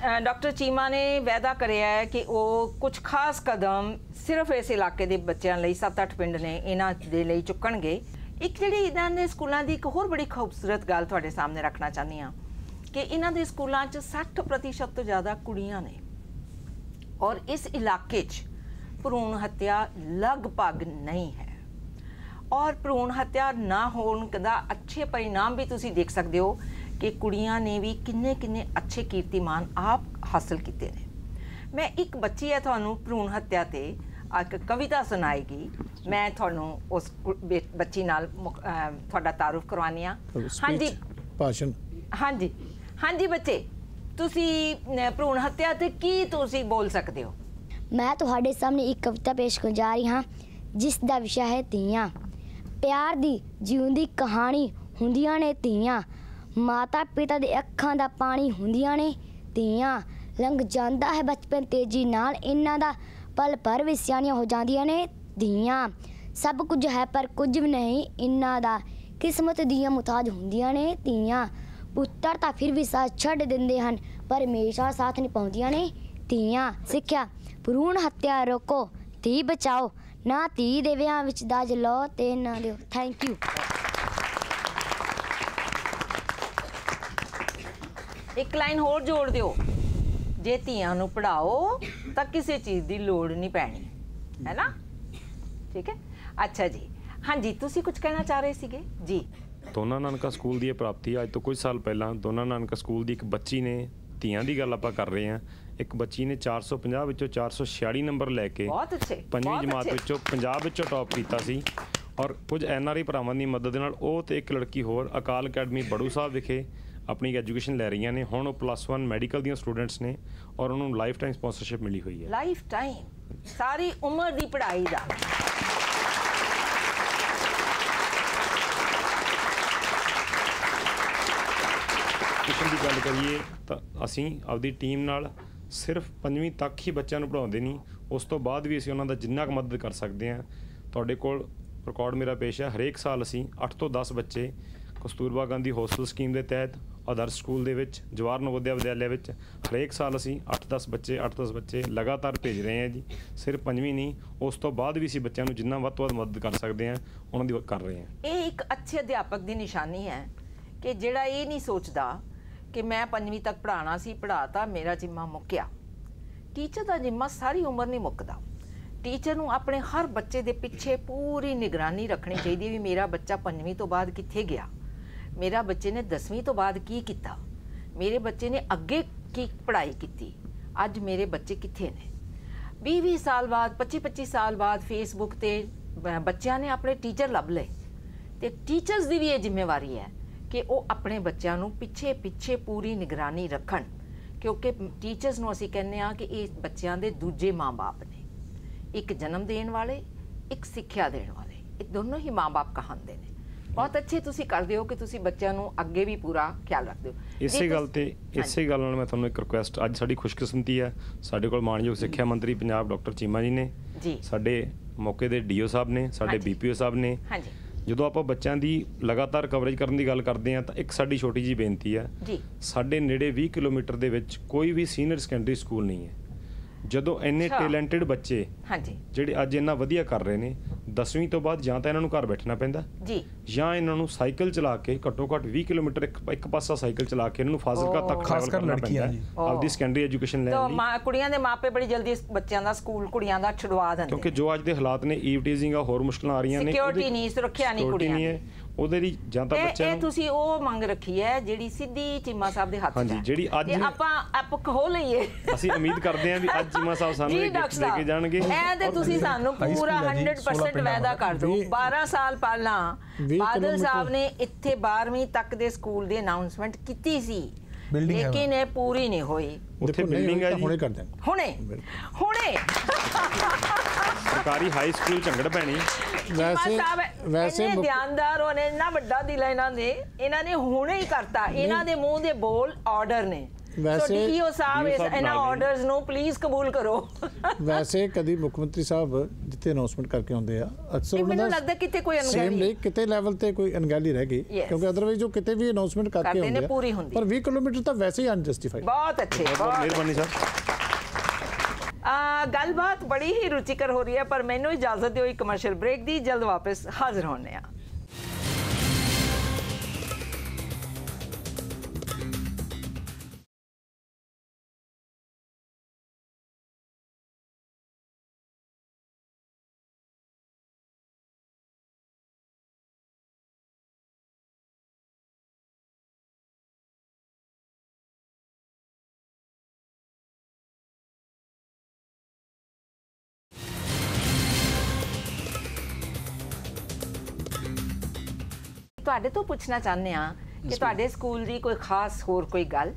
Speaker 1: ਡਾਕਟਰ ਚੀਮਾ ਨੇ ਵਾਅਦਾ ਕਰਿਆ ਹੈ ਕਿ ਉਹ ਕੁਝ ਖਾਸ ਕਦਮ ਸਿਰਫ ਇਸ ਇਲਾਕੇ ਦੇ ਬੱਚਿਆਂ ਲਈ 7-8 ਪਿੰਡ ਨੇ ਇਹਨਾਂ ਦੇ ਲਈ ਚੁੱਕਣਗੇ। ਇੱਕ ਜਿਹੜੀ ਇਹਨਾਂ ਦੇ ਸਕੂਲਾਂ ਦੀ ਇੱਕ ਹੋਰ ਬੜੀ ਖੂਬਸੂਰਤ ਗੱਲ ਤੁਹਾਡੇ ਸਾਹਮਣੇ ਰੱਖਣਾ ਚਾਹੁੰਦੀ ਹਾਂ ਕਿ ਇਹਨਾਂ ਦੇ ਸਕੂਲਾਂ 'ਚ 60% ਤੋਂ ਜ਼ਿਆਦਾ ਕੁੜੀਆਂ ਨੇ ਔਰ ਇਸ ਇਲਾਕੇ 'ਚ ਭਰੂਣ ਹੱਤਿਆ ਲਗਭਗ ਨਹੀਂ ਹੈ। ਔਰ ਭਰੂਣ ਹੱਤਿਆ ਨਾ ਹੋਣ ਦਾ ਅੱਛੇ ਪਰਿਣਾਮ ਵੀ ਤੁਸੀਂ ਦੇਖ ਸਕਦੇ ਹੋ। ਕਿ ਕੁੜੀਆਂ ਨੇ ਵੀ ਕਿੰਨੇ ਕਿੰਨੇ ਅੱਛੇ ਕੀਰਤੀਮਾਨ ਆਪ ਹਾਸਲ ਕੀਤੇ ਨੇ। ਮੈਂ ਇੱਕ ਬੱਚੀ ਹੈ ਤੁਹਾਨੂੰ ਭਰੂਣ ਹੱਤਿਆ ਤੇ ਇੱਕ ਕਵਿਤਾ ਸੁਣਾਏਗੀ। ਮੈਂ ਤੁਹਾਨੂੰ ਉਸ ਬੱਚੀ ਨਾਲ ਤੁਹਾਡਾ ਤਾਰਫ ਕਰਵਾਉਣੀ ਆ ਹਾਂਜੀ।
Speaker 3: ਭਾਸ਼ਣ।
Speaker 1: ਹਾਂਜੀ। ਹਾਂਜੀ ਬੱਚੇ ਤੁਸੀਂ ਭਰੂਣ ਹੱਤਿਆ ਤੇ ਕੀ ਤੁਸੀਂ ਬੋਲ ਸਕਦੇ ਹੋ?
Speaker 2: ਮੈਂ ਤੁਹਾਡੇ ਸਾਹਮਣੇ ਇੱਕ ਕਵਿਤਾ ਪੇਸ਼ ਕਰਨ ਜਾ ਰਹੀ ਹਾਂ ਜਿਸ ਦਾ ਵਿਸ਼ਾ ਹੈ ਧੀਆਂ। ਪਿਆਰ ਦੀ ਜਿਉਂਦੀ ਕਹਾਣੀ ਹੁੰਦੀਆਂ ਨੇ ਧੀਆਂ। ਮਾਤਾ ਪਿਤਾ ਦੇ ਅੱਖਾਂ ਦਾ ਪਾਣੀ ਹੁੰਦੀਆਂ ਨੇ। ਧੀਆਂ, ਲੰਘ ਜਾਂਦਾ ਹੈ ਬਚਪਨ ਤੇਜ਼ੀ ਨਾਲ। ਇਹਨਾਂ ਦਾ ਪਲ ਭਰ ਵੀ ਸਿਆਣੀਆਂ ਹੋ ਜਾਂਦੀਆਂ ਨੇ। ਧੀਆਂ, ਸਭ ਕੁਝ ਹੈ ਪਰ ਕੁਝ ਵੀ ਨਹੀਂ। ਇਹਨਾਂ ਦਾ ਕਿਸਮਤ ਦੀਆਂ ਮੁਤਾਜ ਹੁੰਦੀਆਂ ਨੇ। ਧੀਆਂ, ਪੁੱਤਰ ਤਾਂ ਫਿਰ ਵੀ ਸਾਥ ਛੱਡ ਦਿੰਦੇ ਹਨ, ਪਰ ਹਮੇਸ਼ਾ ਸਾਥ ਨਹੀਂ ਪਾਉਂਦੀਆਂ ਨੇ। ਧੀਆਂ, ਸਿੱਖਿਆ, ਭਰੂਣ ਹੱਤਿਆ ਰੋਕੋ। ਧੀ ਬਚਾਓ। ਨਾ ਧੀ ਦੇ ਵਿਆਹ ਵਿੱਚ ਦਾਜ ਲਓ ਤੇ ਨਾ ਦਿਓ ਥੈਂਕ ਯੂ
Speaker 1: ਇੱਕ ਲਾਈਨ ਹੋਰ ਜੋੜ ਦਿਓ। ਜੇ ਧੀਆਂ ਨੂੰ ਪੜਾਓ ਤਾਂ ਕਿਸੇ ਚੀਜ਼ ਦੀ ਲੋੜ ਨਹੀਂ ਪੈਣੀ। ਹੈ ਨਾ? ਠੀਕ ਹੈ? ਅੱਛਾ ਜੀ। ਹਾਂਜੀ ਤੁਸੀਂ ਕੁਝ ਕਹਿਣਾ ਚਾਹ ਰਹੇ ਸੀਗੇ? ਜੀ।
Speaker 4: ਦੋਨਾ ਨਾਨਕਾ ਸਕੂਲ ਦੀ ਇਹ ਪ੍ਰਾਪਤੀ। ਅੱਜ ਤੋਂ ਕੁਝ ਸਾਲ ਪਹਿਲਾਂ ਦੋਨਾ ਨਾਨਕਾ ਸਕੂਲ ਦੀ ਇੱਕ ਬੱਚੀ ਨੇ ਧੀਆਂ ਦੀ ਗੱਲ ਆਪਾਂ ਕਰ ਰਹੇ ਹਾਂ। ਇੱਕ ਬੱਚੀ ਨੇ 450 ਵਿੱਚੋਂ 446 ਨੰਬਰ ਲੈ ਕੇ
Speaker 1: ਬਹੁਤ ਅੱਛੇ
Speaker 4: ਪੰਜਵੀਂ ਜਮਾਤ। ਵਿੱਚੋਂ ਪੰਜਾਬ ਵਿੱਚੋਂ ਟੌਪ ਕੀਤਾ ਸੀ। ਔਰ ਕੁਝ ਐਨਆਰਆਈ ਭਰਾਵਾਂ ਦੀ ਮਦਦ ਨਾਲ ਉਹ ਤੇ ਇੱਕ ਲੜਕੀ ਹੋਰ ਅਕਾਲ ਅਕੈਡਮੀ ਬੜੂ ਸਾਹਿਬ ਵਿਖੇ ਆਪਣੀ ਐਜੂਕੇਸ਼ਨ ਲੈ ਰਹੀਆਂ ਨੇ। ਹੁਣ ਉਹ ਪਲੱਸ 1 ਮੈਡੀਕਲ ਦੀਆਂ ਸਟੂਡੈਂਟਸ ਨੇ ਔਰ ਉਹਨਾਂ ਨੂੰ ਲਾਈਫ ਟਾਈਮ ਸਪਾਂਸਰਸ਼ਿਪ ਮਿਲੀ ਹੋਈ ਹੈ।
Speaker 1: ਲਾਈਫ ਟਾਈਮ ਸਾਰੀ ਉਮਰ ਦੀ ਪੜ੍ਹਾਈ ਦਾ?
Speaker 4: ਟਿਊਸ਼ਨ ਦੀ ਗੱਲ ਕਰੀਏ ਤਾਂ ਅਸੀਂ ਆਪਦੀ ਟੀਮ ਨਾਲ ਸਿਰਫ ਪੰਜਵੀਂ ਤੱਕ ਹੀ ਬੱਚਿਆਂ ਨੂੰ ਪੜਾਉਂਦੇ ਨਹੀਂ ਉਸ ਤੋਂ ਬਾਅਦ ਵੀ ਅਸੀਂ ਉਹਨਾਂ ਦਾ ਜਿੰਨਾ ਕੁ ਮਦਦ ਕਰ ਸਕਦੇ ਹਾਂ। ਤੁਹਾਡੇ ਕੋਲ ਰਿਕਾਰਡ ਮੇਰਾ ਪੇਸ਼ ਹੈ। ਹਰੇਕ ਸਾਲ ਅਸੀਂ 8 ਤੋਂ 10 ਬੱਚੇ ਕਸਤੂਰਬਾ ਗਾਂਧੀ ਹੋਸਟਲ ਸਕੀਮ ਦੇ ਤਹਿਤ ਆਦਰਸ਼ ਸਕੂਲ ਦੇ ਵਿੱਚ, ਜਵਾਹਰ ਨਵੋਦਿਆ ਵਿਦਿਆਲਿਆ ਵਿੱਚ, ਹਰੇਕ ਸਾਲ ਅਸੀਂ 8-10 ਬੱਚੇ 8-10 ਬੱਚੇ ਲਗਾਤਾਰ ਭੇਜ ਰਹੇ ਹਾਂ ਜੀ। ਸਿਰਫ ਪੰਜਵੀਂ ਨਹੀਂ, ਉਸ ਤੋਂ ਬਾਅਦ ਵੀ ਅਸੀਂ ਬੱਚਿਆਂ ਨੂੰ ਜਿੰਨਾ ਵੱਧ ਤੋਂ ਵੱਧ ਮਦਦ ਕਰ ਸਕਦੇ ਹਾਂ, ਉਹਨਾਂ ਦੀ ਕਰ ਰਹੇ ਹਾਂ।
Speaker 1: ਇਹ ਇੱਕ ਅੱਛੇ ਅਧਿਆਪਕ ਦੀ ਨਿਸ਼ਾਨੀ ਹੈ ਕਿ ਜਿਹੜਾ ਇਹ ਨਹੀਂ ਸੋਚਦਾ ਕਿ ਮੈਂ ਪੰਜਵੀਂ ਤੱਕ ਪੜ੍ਹਾਉਣਾ ਸੀ, ਪੜ੍ਹਾਤਾ, ਮੇਰਾ ਜਿੰਮਾ ਮੁੱਕਿਆ। ਟੀਚਰ ਦਾ ਜਿੰਮਾ ਸਾਰੀ ਉਮਰ ਨਹੀਂ ਮੁੱਕਦਾ। ਟੀਚਰ ਨੂੰ ਆਪਣੇ ਹਰ ਬੱਚੇ ਦੇ ਪਿੱਛੇ ਪੂਰੀ ਨਿਗਰਾਨੀ ਰੱਖਣੀ ਚਾਹੀਦੀ ਵੀ ਮੇਰਾ ਬੱਚਾ ਪੰਜਵੀਂ ਤੋਂ ਬਾਅਦ ਕਿੱਥੇ ਗਿਆ। ਮੇਰਾ ਬੱਚੇ ਨੇ 10ਵੀਂ ਤੋਂ ਬਾਅਦ ਕੀ ਕੀਤਾ ਮੇਰੇ ਬੱਚੇ ਨੇ ਅੱਗੇ ਕੀ ਪੜ੍ਹਾਈ ਕੀਤੀ ਅੱਜ ਮੇਰੇ ਬੱਚੇ ਕਿੱਥੇ ਨੇ 20-20 ਸਾਲ ਬਾਅਦ 25-25 ਸਾਲ ਬਾਅਦ ਫੇਸਬੁੱਕ ਤੇ ਬ- ਬੱਚਿਆਂ ਨੇ ਆਪਣੇ ਟੀਚਰ ਲੱਭ ਲਏ ਤੇ ਟੀਚਰਸ ਦੀ ਵੀ ਇਹ ਜ਼ਿੰਮੇਵਾਰੀ ਹੈ ਕਿ ਉਹ ਆਪਣੇ ਬੱਚਿਆਂ ਨੂੰ ਪਿੱਛੇ ਪਿੱਛੇ ਪੂਰੀ ਨਿਗਰਾਨੀ ਰੱਖਣ ਕਿਉਂਕਿ ਟੀਚਰਸ ਨੂੰ ਅਸੀਂ ਕਹਿੰਦੇ ਆ ਕਿ ਇਹ ਬੱਚਿਆਂ ਦੇ ਦੂਜੇ ਮਾਂ-ਬਾਪ ਨੇ ਇੱਕ ਜਨਮ ਦੇਣ ਵਾਲੇ ਇੱਕ ਸਿੱਖਿਆ ਦੇਣ ਵਾਲੇ ਇਹ ਦੋਨੋਂ ਹੀ ਮਾਂ-ਬਾਪ ਕਹਾਉਂਦੇ ਨੇ ਬਹੁਤ ਅੱਛੇ ਤੁਸੀਂ ਕਰਦੇ ਹੋ ਕਿ ਤੁਸੀਂ ਬੱਚਿਆਂ ਨੂੰ ਅੱਗੇ ਵੀ ਪੂਰਾ ਖਿਆਲ ਰੱਖਦੇ ਹੋ।
Speaker 4: ਇਸੇ ਗੱਲ ਤੇ। ਇਸੇ ਗੱਲ ਨਾਲ ਮੈਂ ਤੁਹਾਨੂੰ ਇੱਕ ਰਿਕੁਐਸਟ ਅੱਜ ਸਾਡੀ ਖੁਸ਼ਕਿਸਮਤੀ ਹੈ। ਸਾਡੇ ਕੋਲ ਮਾਨਯੋਗ ਸਿੱਖਿਆ ਮੰਤਰੀ ਪੰਜਾਬ ਡਾਕਟਰ ਚੀਮਾ ਜੀ ਨੇ।
Speaker 1: ਜੀ।
Speaker 4: ਸਾਡੇ ਮੌਕੇ ਦੇ ਡੀਓ ਸਾਹਿਬ ਨੇ ਸਾਡੇ। ਬੀਪੀਓ ਸਾਹਿਬ ਨੇ।
Speaker 1: ਹਾਂਜੀ।
Speaker 4: ਜਦੋਂ ਆਪਾਂ ਬੱਚਿਆਂ ਦੀ ਲਗਾਤਾਰ ਕਵਰੇਜ ਕਰਨ ਦੀ ਗੱਲ ਕਰਦੇ ਹਾਂ ਤਾਂ ਇੱਕ ਸਾਡੀ ਛੋਟੀ ਜੀ ਬੇਨਤੀ ਹੈ।
Speaker 1: ਜੀ।
Speaker 4: ਸਾਡੇ ਨੇੜੇ 20 ਕਿਲੋਮੀਟਰ ਦੇ ਵਿੱਚ ਕੋਈ ਵੀ ਸੀਨੀਅਰ ਸੈਕੰਡਰੀ ਸਕੂਲ ਨਹੀਂ ਹੈ। ਜਦੋਂ ਇੰਨੇ
Speaker 1: ਅੱਛਾ।
Speaker 4: ਟੈਲੈਂਟਡ ਬੱਚੇ
Speaker 1: ਹਾਂਜੀ।
Speaker 4: ਜਿਹੜੇ ਅੱਜ ਇੰਨਾ ਵਧੀਆ ਕਰ ਰਹੇ ਨੇ 10ਵੀਂ ਤੋਂ ਬਾਅਦ ਜਾਂ ਤਾਂ ਇਹਨਾਂ ਨੂੰ ਘਰ ਬੈਠਣਾ ਪੈਂਦਾ।
Speaker 1: ਜੀ।
Speaker 4: ਜਾਂ ਇਹਨਾਂ ਨੂੰ ਸਾਈਕਲ ਚਲਾ ਕੇ ਘੱਟੋ ਘੱਟ 20 ਕਿਲੋਮੀਟਰ ਇੱਕ ਇੱਕ ਪਾਸਾ ਸਾਈਕਲ ਚਲਾ ਕੇ ਇਹਨਾਂ ਨੂੰ ਫਾਜ਼ਿਲਕਾ ਤੱਕ travel
Speaker 5: ਖਾਸ ਕਰ
Speaker 4: ਕਰਨਾ
Speaker 5: ਲੜਕੀਆਂ
Speaker 4: ਪੈਂਦਾ
Speaker 5: ਜੀ।
Speaker 4: ਹੈ, ਆਪਦੀ ਸੈਕੰਡਰੀ ਐਜੂਕੇਸ਼ਨ
Speaker 1: ਤਾਂ
Speaker 4: ਲੈਣ ਲਈ।
Speaker 1: ਮਾਂ ਕੁੜੀਆਂ ਦੇ ਮਾਪੇ ਬੜੀ ਜਲਦੀ ਇਸ ਬੱਚਿਆਂ ਦਾ ਸਕੂਲ ਕੁੜੀਆਂ ਦਾ ਛੁਡਵਾ ਦਿੰਦੇ
Speaker 4: ਕਿਉਂਕਿ। ਜੋ ਅੱਜ ਦੇ ਹਾਲਾਤ ਨੇ ਈਵ ਟੀਜ਼ਿੰਗ ਆ ਹੋਰ ਮੁਸ਼ਕਲਾਂ ਆ ਰਹੀਆਂ ਨੇ ਉਹਦੇ-
Speaker 1: ਨਹੀਂ, ਸੁਰੱਖਿਆ ਨਹੀਂ
Speaker 4: security
Speaker 1: ਕੁੜੀਆਂ
Speaker 4: ਨਹੀਂ ਹੈ। ਉਹਦੇ ਲਈ ਜਾਂ ਤਾਂ
Speaker 1: ਇਹ
Speaker 4: ਬੱਚਿਆਂ
Speaker 1: ਇਹ
Speaker 4: ਨੂੰ
Speaker 1: ਤੁਸੀਂ ਉਹ ਮੰਗ ਰੱਖੀ ਹੈ ਜਿਹੜੀ ਸਿੱਧੀ ਚੀਮਾ ਸਾਹਿਬ ਦੇ ਹੱਥ 'ਚ
Speaker 4: ਹਾਂਜੀ,
Speaker 1: ਹੈ।
Speaker 4: ਜਿਹੜੀ ਅੱਜ
Speaker 1: ਆਪਾਂ ਐਪ ਖੋ ਲਈਏ।
Speaker 4: ਅਸੀਂ ਉਮੀਦ ਕਰਦੇ ਹਾਂ ਵੀ ਅੱਜ (laughs) ਚੀਮਾ ਸਾਹਿਬ ਸਾਨੂੰ ਇਹ ਗਿਫਟ ਦੇ ਕੇ ਜਾਣਗੇ।
Speaker 1: ਇਹ ਤੇ ਤੁਸੀਂ ਸਾਨੂੰ ਪੂਰਾ
Speaker 5: ਸਕੂਲ ਹੈ ਜੀ,
Speaker 1: 100%
Speaker 5: 16 ਪਿੰਡਾਂ
Speaker 1: ਵਾਅਦਾ ਕਰ ਦਿਓ।
Speaker 3: ਵੀਹ-
Speaker 1: 12 ਸਾਲ ਪਹਿਲਾਂ ਬਾਦਲ ਸਾਹਿਬ ਨੇ ਇੱਥੇ 12ਵੀਂ ਤੱਕ ਦੇ ਸਕੂਲ ਦੀ ਅਨਾਉਂਸਮੈਂਟ ਕੀਤੀ ਸੀ। ਲੇਕਿਨ ਇਹ ਪੂਰੀ ਨਹੀਂ ਹੋਈ।
Speaker 4: ਉੱਥੇ ਬਿਲਡਿੰਗ ਹੈ
Speaker 3: ਹੁਣੇ ਕਰ
Speaker 1: ਹੁਣੇ। ਹੁਣੇ।
Speaker 4: ਸਰਕਾਰੀ ਹਾਈ ਸਕੂਲ ਝੰਗੜ ਪੈਣੀ
Speaker 3: ਵੈਸੇ
Speaker 1: ਵੈਸੇ ਧਿਆਨਦਾਰ ਹੋਣੇ ਇੰਨਾ ਵੱਡਾ ਦਿਲ ਹੈ ਇਹਨਾਂ ਦੇ ਇਹਨਾਂ ਨੇ ਹੁਣੇ ਹੀ ਕਰਤਾ। ਇਹਨਾਂ ਦੇ ਮੂੰਹ ਦੇ ਬੋਲ ਆਰਡਰ ਨੇ।
Speaker 3: ਵੈਸੇ
Speaker 1: ਸੋ ਡੀਓ ਸਾਹਿਬ ਇਹਨਾਂ। ਆਰਡਰਸ ਨੂੰ ਪਲੀਜ਼ ਕਬੂਲ ਕਰੋ।
Speaker 3: ਵੈਸੇ ਕਦੀ ਮੁੱਖ ਮੰਤਰੀ ਸਾਹਿਬ ਜਿੱਥੇ ਅਨਾਉਂਸਮੈਂਟ ਕਰਕੇ ਆਉਂਦੇ ਆ ਅਕਸਰ ਉਹਨਾਂ
Speaker 1: ਮੈਨੂੰ
Speaker 3: ਦਾ
Speaker 1: ਲੱਗਦਾ ਕਿਤੇ ਕੋਈ
Speaker 3: ਸੇਮ
Speaker 1: ਅਣਗਹਿਲੀ
Speaker 3: ਨਹੀਂ ਕਿਤੇ ਲੈਵਲ ਤੇ ਕੋਈ ਅਣਗਹਿਲੀ ਰਹਿ ਗਈ. ਕਿਉਂਕਿ ਅਦਰਵਾਈਜ਼ ਜੋ ਕਿਤੇ ਵੀ ਅਨਾਉਂਸਮੈਂਟ ਕਰਕੇ ਆਉਂਦੇ ਆ
Speaker 1: ਪੂਰੀ ਹੁੰਦੀ।
Speaker 3: ਪਰ 20 ਕਿਲੋਮੀਟਰ ਤਾਂ ਵੈਸੇ ਹੀ ਅਨਜਸਟੀਫਾਈਡ
Speaker 1: ਬਹੁਤ ਅੱਛੇ
Speaker 4: ਬਹੁਤ ਮਿਹਰਬਾਨੀ ਸਰ।
Speaker 1: ਗੱਲਬਾਤ ਬੜੀ ਹੀ ਰੁਚਿਕਰ ਹੋ ਰਹੀ ਹੈ, ਪਰ ਮੈਨੂੰ ਇਜਾਜ਼ਤ ਦਿਓ ਇੱਕ ਕਮਰਸ਼ੀਅਲ ਬ੍ਰੇਕ ਦੀ, ਜਲਦ ਵਾਪਸ ਹਾਜ਼ਰ ਹੋਣੇ ਆ ਤੁਹਾਡੇ ਤੋਂ ਪੁੱਛਣਾ ਚਾਹੁੰਦੇ ਆ ਕਿ ਤੁਹਾਡੇ ਸਕੂਲ ਦੀ ਕੋਈ ਖਾਸ ਹੋਰ ਕੋਈ ਗੱਲ?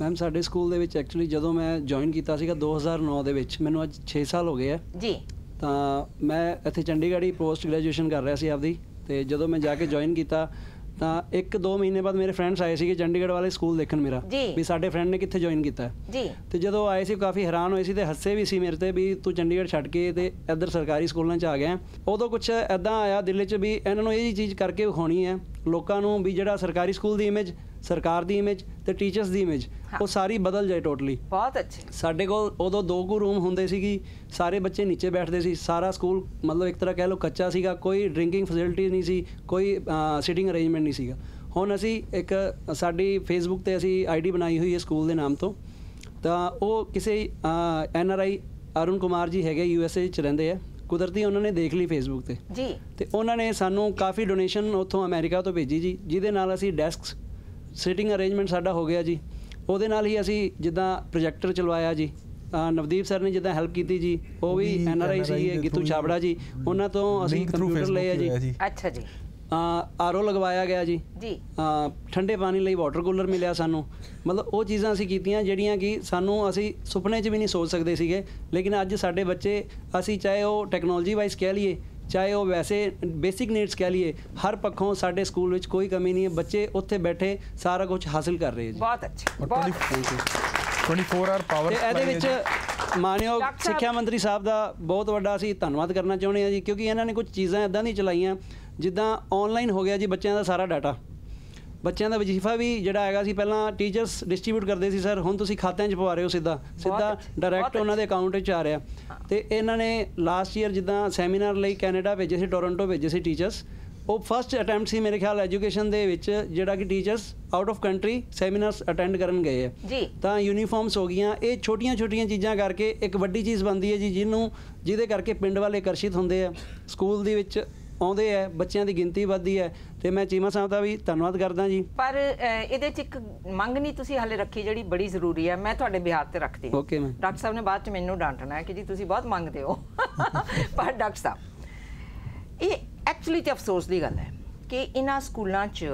Speaker 5: ਮੈਮ ਸਾਡੇ ਸਕੂਲ ਦੇ ਵਿੱਚ ਐਕਚੁਅਲੀ ਜਦੋਂ ਮੈਂ ਜੁਆਇਨ ਕੀਤਾ ਸੀਗਾ 2009 ਦੇ ਵਿੱਚ ਮੈਨੂੰ ਅੱਜ 6 ਸਾਲ ਹੋ ਗਏ ਆ।
Speaker 1: ਜੀ।
Speaker 5: ਤਾਂ ਮੈਂ ਇੱਥੇ ਚੰਡੀਗੜ੍ਹ ਹੀ ਪੋਸਟ ਗ੍ਰੈਜੂਏਸ਼ਨ ਕਰ ਰਿਹਾ ਸੀ ਆਪਦੀ ਤੇ ਜਦੋਂ ਮੈਂ ਜਾ ਕੇ ਜੁਆਇਨ ਕੀਤਾ ਤਾਂ 1-2 ਮਹੀਨੇ ਬਾਅਦ ਮੇਰੇ ਫਰੈਂਡਸ ਆਏ ਸੀਗੇ ਚੰਡੀਗੜ੍ਹ ਵਾਲੇ ਸਕੂਲ ਦੇਖਣ ਮੇਰਾ। ਵੀ ਸਾਡੇ ਫਰੈਂਡ ਨੇ ਕਿੱਥੇ ਜੁਆਇਨ ਕੀਤਾ।
Speaker 1: ਜੀ
Speaker 5: ਤੇ ਜਦੋਂ ਆਏ ਸੀ ਕਾਫੀ ਹੈਰਾਨ ਹੋਏ ਸੀ ਤੇ ਹੱਸੇ ਵੀ ਸੀ ਮੇਰੇ ਤੇ ਵੀ ਤੂੰ ਚੰਡੀਗੜ੍ਹ ਛੱਡ ਕੇ ਤੇ ਇੱਧਰ ਸਰਕਾਰੀ ਸਕੂਲਾਂ 'ਚ ਆ ਗਿਆ ਉਦੋਂ ਕੁਝ ਐਦਾਂ ਆਇਆ ਦਿਲ 'ਚ ਵੀ ਇਹਨਾਂ ਨੂੰ ਇਹ ਚੀਜ਼ ਕਰਕੇ ਵਿਖਾਉਣੀ ਹੈ ਲੋਕਾਂ ਨੂੰ ਵੀ ਜਿਹੜਾ ਸਰਕਾਰੀ ਸਕੂਲ ਦੀ ਇਮੇਜ ਸਰਕਾਰ ਦੀ ਇਮੇਜ ਤੇ ਟੀਚਰਸ ਦੀ ਇਮੇਜ ਉਹ ਸਾਰੀ ਬਦਲ ਜਾਏ ਟੋਟਲੀ
Speaker 1: ਬਹੁਤ ਅੱਛੇ।
Speaker 5: ਸਾਡੇ ਕੋਲ ਉਦੋਂ ਦੋ ਕੁ ਰੂਮ ਹੁੰਦੇ ਸੀਗੀ ਸਾਰੇ ਬੱਚੇ ਨੀਚੇ ਬੈਠਦੇ ਸੀ ਸਾਰਾ ਸਕੂਲ ਮਤਲਬ ਇੱਕ ਤਰ੍ਹਾਂ ਕਹਿ ਲਓ ਕੱਚਾ ਸੀਗਾ ਕੋਈ ਡਰਿੰਕਿੰਗ ਫੈਸਿਲਿਟੀ ਨਹੀਂ ਸੀ ਕੋਈ ਸਿਟਿੰਗ ਅਰੇਂਜਮੈਂਟ ਨਹੀਂ ਸੀਗਾ। ਹੁਣ ਅਸੀਂ ਇੱਕ ਸਾਡੀ ਫੇਸਬੁੱਕ ਤੇ ਅਸੀਂ ਆਈਡੀ ਬਣਾਈ ਹੋਈ ਹੈ ਸਕੂਲ ਦੇ ਨਾਮ ਤੋਂ। ਤਾਂ ਉਹ ਕਿਸੇ N R I Arun Kumar ji ਹੈਗੇ ਯੂ ਐਸ ਏ ਚ ਰਹਿੰਦੇ ਆ। ਕੁਦਰਤੀ ਉਹਨਾਂ ਨੇ ਦੇਖ ਲਈ ਫੇਸਬੁੱਕ ਤੇ।
Speaker 1: ਜੀ।
Speaker 5: ਤੇ ਉਹਨਾਂ ਨੇ ਸਾਨੂੰ ਕਾਫੀ ਡੋਨੇਸ਼ਨ ਉੱਥੋਂ ਅਮਰੀਕਾ ਤੋਂ ਭੇਜੀ ਜੀ ਜਿਹਦੇ ਨਾਲ ਅਸੀਂ ਡੈਸਕਸ ਸਿਟਿੰਗ ਅਰੇਂਜਮੈਂਟ ਸਾਡਾ ਹੋ ਗਿਆ ਜੀ। ਉਹਦੇ ਨਾਲ ਹੀ ਅਸੀਂ ਜਿੱਦਾਂ ਪ੍ਰੋਜੈਕਟਰ ਚਲਵਾਇਆ ਜੀ ਨਵਦੀਪ ਸਰ ਨੇ ਜਿੱਦਾਂ ਹੈਲਪ ਕੀਤੀ ਜੀ ਉਹ ਵੀ ਐਨ ਆਰ ਆਈ ਸੀ ਗਿੱਤੂ ਛਾਬੜਾ ਜੀ ਉਹਨਾਂ ਤੋਂ ਅਸੀਂ ਕੰਪਿਊਟਰ ਲਏ ਆ ਜੀ।
Speaker 1: ਅੱਛਾ ਜੀ।
Speaker 5: ਆਰਓ ਲਗਵਾਇਆ ਗਿਆ ਜੀ।
Speaker 1: ਜੀ।
Speaker 5: ਠੰਡੇ ਪਾਣੀ ਲਈ ਵਾਟਰ ਕੂਲਰ ਮਿਲਿਆ ਸਾਨੂੰ। ਮਤਲਬ ਉਹ ਚੀਜ਼ਾਂ ਅਸੀਂ ਕੀਤੀਆਂ ਜਿਹੜੀਆਂ ਕਿ ਸਾਨੂੰ ਅਸੀਂ ਸੁਪਨੇ 'ਚ ਵੀ ਨਹੀਂ ਸੋਚ ਸਕਦੇ ਸੀਗੇ ਲੇਕਿਨ ਅੱਜ ਸਾਡੇ ਬੱਚੇ ਅਸੀਂ ਚਾਹੇ ਉਹ ਟੈਕਨੋਲੋਜੀ ਵਾਈਜ਼ ਕਹਿ ਲਈਏ ਚਾਹੇ ਉਹ ਵੈਸੇ ਬੇਸਿਕ ਨੀਡਸ ਕਹਿ ਲਈਏ ਹਰ ਪੱਖੋਂ ਸਾਡੇ ਸਕੂਲ ਵਿੱਚ ਕੋਈ ਕਮੀ ਨਹੀਂ ਹੈ। ਬੱਚੇ ਉੱਥੇ ਬੈਠੇ ਸਾਰਾ ਕੁਝ ਹਾਸਲ ਕਰ ਰਹੇ ਜੀ।
Speaker 1: ਬਹੁਤ ਅੱਛੇ ਬਹੁਤ
Speaker 6: 24 24 ਆਰ ਪਾਵਰ
Speaker 5: ਤੇ ਇਹਦੇ ਵਿੱਚ ਮਾਨਯੋਗ ਸਿੱਖਿਆ ਮੰਤਰੀ ਸਾਹਿਬ ਦਾ ਬਹੁਤ ਵੱਡਾ ਅਸੀਂ ਧੰਨਵਾਦ ਕਰਨਾ ਚਾਹੁੰਦੇ ਹਾਂ ਜੀ ਕਿਉਂਕਿ ਇਹਨਾਂ ਨੇ ਕੁਝ ਚੀਜ਼ਾਂ ਇਦਾਂ ਦੀ ਚਲਾਈਆਂ ਜਿੱਦਾਂ ਆਨਲਾਈਨ ਹੋ ਗਿਆ ਜੀ ਬੱਚਿਆਂ ਦਾ ਸਾਰਾ ਡਾਟਾ ਬੱਚਿਆਂ ਦਾ ਵਜ਼ੀਫਾ ਵੀ ਜਿਹੜਾ ਹੈਗਾ ਸੀ ਪਹਿਲਾਂ ਟੀਚਰਸ ਡਿਸਟ੍ਰੀਬਿਊਟ ਕਰਦੇ ਸੀ ਸਰ ਹੁਣ ਤੁਸੀਂ ਖਾਤਿਆਂ 'ਚ ਪਵਾ ਰਹੇ ਹੋ ਸਿੱਧਾ। ਸਿੱਧਾ ਡਾਇਰੈਕਟ ਉਹਨਾਂ। ਦੇ ਅਕਾਊਂਟ 'ਚ ਆ ਰਿਹਾ। ਤੇ ਇਹਨਾਂ ਨੇ ਲਾਸਟ ਈਅਰ ਜਿੱਦਾਂ ਸੈਮੀਨਾਰ ਲਈ ਕੈਨੇਡਾ ਭੇਜੇ ਸੀ ਟੋਰਾਂਟੋ ਭੇਜੇ ਸੀ ਟੀਚਰਸ ਉਹ ਫਸਟ ਅਟੈਂਪਟ ਸੀ ਮੇਰੇ ਖਿਆਲ ਐਜੂਕੇਸ਼ਨ ਦੇ ਵਿੱਚ ਜਿਹੜਾ ਕਿ teachers out of country seminars attend ਕਰਨ ਗਏ ਆ।
Speaker 1: ਜੀ।
Speaker 5: ਤਾਂ ਯੂਨੀਫਾਰਮਸ ਹੋ ਗਈਆਂ। ਇਹ ਛੋਟੀਆਂ-ਛੋਟੀਆਂ ਚੀਜ਼ਾਂ ਕਰਕੇ ਇੱਕ ਵੱਡੀ ਚੀਜ਼ ਬਣਦੀ ਹੈ ਜੀ ਜਿਹਨੂੰ ਜਿਹਦੇ ਕਰਕੇ ਪਿੰਡ ਵਾਲੇ ਆਕਰਸ਼ਿਤ ਹੁੰਦੇ ਆ। ਸਕੂਲ ਦੇ ਵਿੱਚ ਆਉਂਦੇ ਆ ਬੱਚਿਆਂ ਦੀ ਗਿਣਤੀ ਵੱਧਦੀ ਹੈ ਤੇ ਮੈਂ ਚੀਮਾ ਸਾਹਿਬ ਦਾ ਵੀ ਧੰਨਵਾਦ ਕਰਦਾ ਜੀ।
Speaker 1: ਪਰ ਇਹਦੇ ਚ ਇੱਕ ਮੰਗ ਨਹੀਂ ਤੁਸੀਂ ਹਾਲੇ ਰੱਖੀ ਜਿਹੜੀ ਬੜੀ ਜ਼ਰੂਰੀ ਹੈ ਮੈਂ ਤੁਹਾਡੇ ਬਿਹਾਰ ਤੇ ਰੱਖਦੀ ਹਾਂ।
Speaker 5: Okay, ma'am.
Speaker 1: ਡਾਕਟਰ ਸਾਹਿਬ ਨੇ ਬਾਅਦ ਚ ਮੈਨੂੰ ਡਾਂਟਣਾ ਹੈ ਕਿ ਜੀ ਤੁਸੀਂ ਬਹੁਤ ਮੰਗਦੇ ਹੋ। (laughs) ਪਰ ਡਾਕਟਰ ਸਾਹਿਬ ਇਹ ਐਕਚੁਅਲੀ ਤੇ ਅਫਸੋਸ ਦੀ ਗੱਲ ਹੈ ਕਿ ਇਹਨਾਂ ਸਕੂਲਾਂ 'ਚ